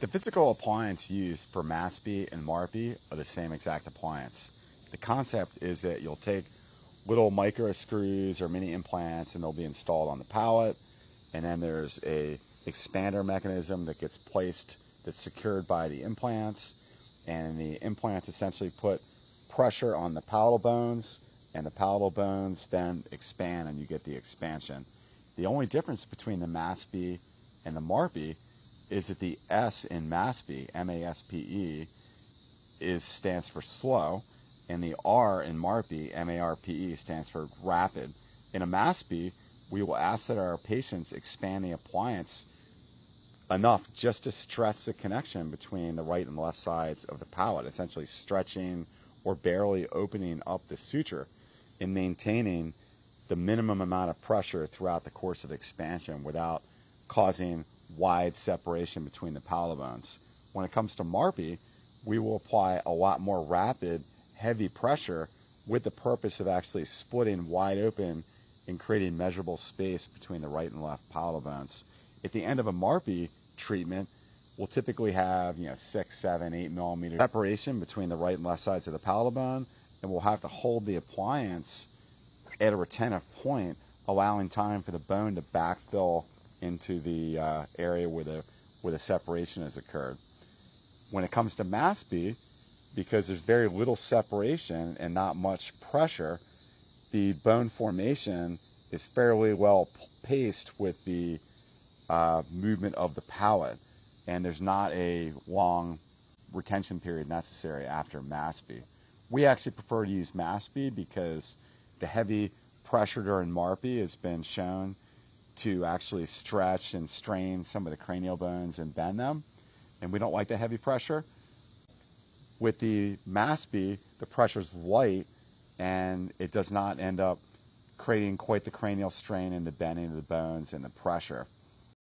The physical appliance used for MASPE and MARPE are the same exact appliance. The concept is that you'll take little micro screws or mini implants and they'll be installed on the palate and then there's a expander mechanism that gets placed that's secured by the implants and the implants essentially put pressure on the palatal bones and the palatal bones then expand and you get the expansion. The only difference between the MASPE and the MARPE is that the S in MASPE, M-A-S-P-E, is stands for slow, and the R in MARPE, M-A-R-P-E, stands for rapid. In a MASPE, we will ask that our patients expand the appliance enough just to stress the connection between the right and left sides of the palate, essentially stretching or barely opening up the suture and maintaining the minimum amount of pressure throughout the course of expansion without causing wide separation between the palatal bones. When it comes to MARPE, we will apply a lot more rapid, heavy pressure with the purpose of actually splitting wide open and creating measurable space between the right and left palatal bones. At the end of a MARPE treatment, we'll typically have you know six, seven, eight millimeter separation between the right and left sides of the palatal bone, and we'll have to hold the appliance at a retentive point, allowing time for the bone to backfill into the uh, area where the where the separation has occurred. When it comes to MASPE, because there's very little separation and not much pressure, the bone formation is fairly well paced with the uh, movement of the palate, and there's not a long retention period necessary after MASPE. We actually prefer to use MASPE because the heavy pressure during MARPE has been shown to actually stretch and strain some of the cranial bones and bend them, and we don't like the heavy pressure. With the MASPE, the pressure is light and it does not end up creating quite the cranial strain and the bending of the bones and the pressure.